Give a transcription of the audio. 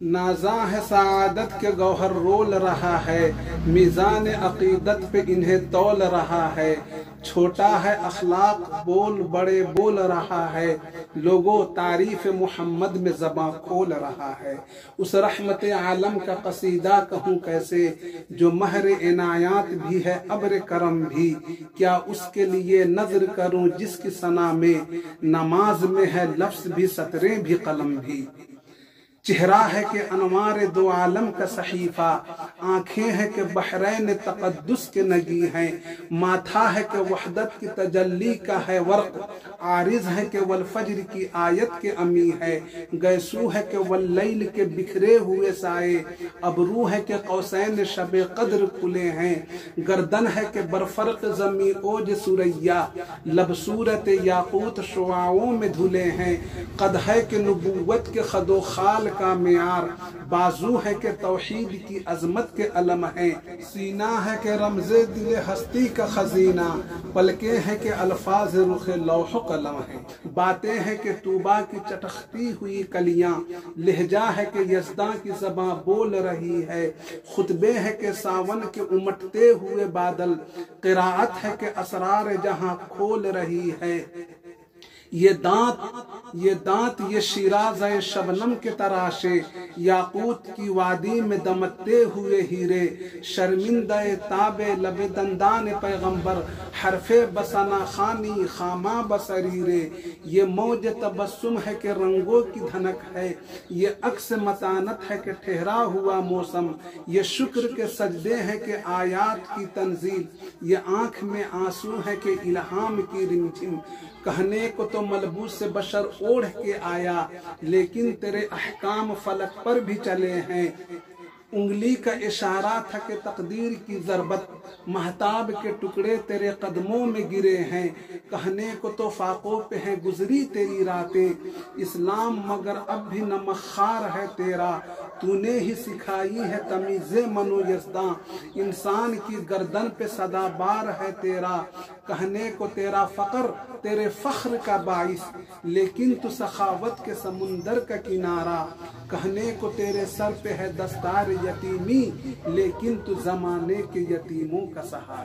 नाजा है सादत के गौहर रोल रहा है, मिजान अकीदत पे इन्हें तोल रहा है। छोटा है अखलाक, बोल बड़े बोल रहा है। लोगो तारीफ़ मोहम्मद में जबा खोल रहा है। उस रहमत आलम का कसीदा कहूँ कैसे, जो महर इनायात भी है, अब्र करम भी। क्या उसके लिए नज़र करूँ जिसकी सना में, नमाज़ में है लफ्स भी, सतरे भी, कलम भी। चेहरा है कि अनवार दो आलम का सहीफा, आँखें हैं कि बहरैन तकद्दुस के नगी हैं, माथा है कि वहदत की तजल्ली का है वर्क, आरिज है कि वल फजर की आयत के अमी है, गैसू है कि वल्लैल के बिखरे हुए साए अबरू है कि कौसैन शब कद्र खुले हैं, गर्दन है कि बरफर्क जमी ओज सुरैया लबसूरत याकूत शुआओं में धुले हैं, कद है कि नबूवत के खदो खाल का मैार बाजू है कि तोहीद की अजमत के अलम है। सीना है कि रमजे दिल हस्ती का खजीना। पलके है कि अल्फाज रुख लौह कलम है। बातें हैं कि तूबा की चटखती हुई कलियाँ। लहजा है कि यजदा की जबां बोल रही है। खुतबे है कि सावन के उमटते हुए बादल। किरात है कि असरार जहाँ खोल रही है। ये दांत ये दांत ये शिराज शबनम के तराशे। याकूत की वादी में दमकते हुए हीरे, शर्मिंदा ताबे लबे दंदान पैगंबर, हरफे बसना खानी, खामा बसरीरे ये मौज तबस्सुम है कि रंगों की धनक है। ये अक्स मतानत है कि ठहरा हुआ मौसम। ये शुक्र के सजदे हैं कि आयात की तंजील। ये आँख में आँसू है कि इल्हाम की रिमझिम। कहने को तो मलबूस से बशर ओढ़ के आया। लेकिन तेरे अहकाम फलक पर भी चले हैं। उंगली का इशारा था कि तकदीर की जरबत महताब के टुकड़े तेरे कदमों में गिरे हैं। कहने को तो फाकों पे हैं गुजरी तेरी रातें। इस्लाम मगर अब भी नमखार है तेरा। तूने ही सिखाई है तमीज़ मनो इंसान की गर्दन पे सदा बार है तेरा। कहने को तेरा फ़क्र तेरे फ़ख्र का बाइस। लेकिन तू सखावत के समुंदर का किनारा। कहने को तेरे सर पे है दस्तार यतीमी लेकिन तू जमाने के यतीमों का सहारा।